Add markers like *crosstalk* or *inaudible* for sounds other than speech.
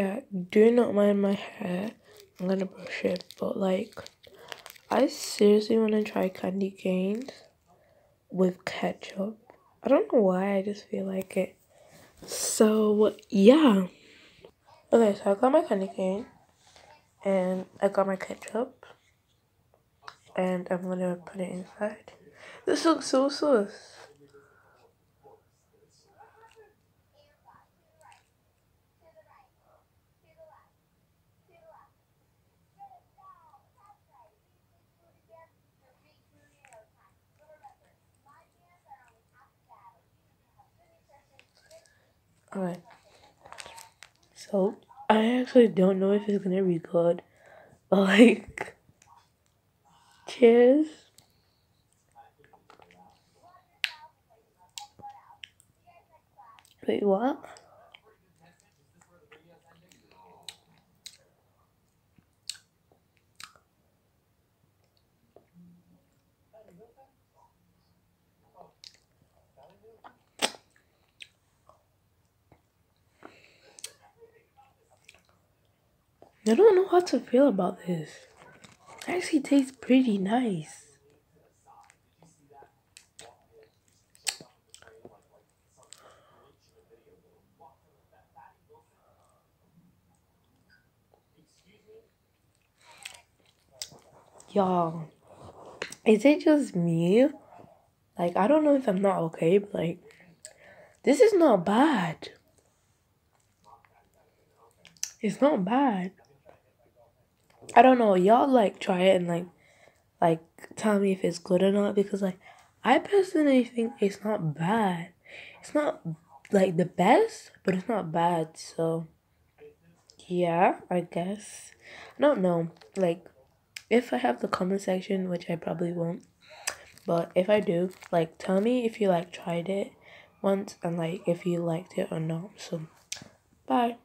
Yeah, do not mind my hair. I'm gonna brush it, but like, I seriously want to try candy canes with ketchup. I don't know why, I just feel like it. So, yeah. Okay, so I got my candy cane, and I got my ketchup, and I'm gonna put it inside. This looks so sus. Alright. So, I actually don't know if it's gonna be good. But, *laughs* like, cheers. Wait, what? I don't know how to feel about this. It actually tastes pretty nice. Y'all, is it just me? Like, I don't know if I'm not okay, but like, this is not bad. It's not bad. I don't know. Y'all like try it and like like tell me if it's good or not because like I personally think it's not bad. It's not like the best, but it's not bad. So yeah, I guess. I don't know. Like if I have the comment section, which I probably won't. But if I do, like tell me if you like tried it once and like if you liked it or not. So bye.